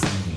peace.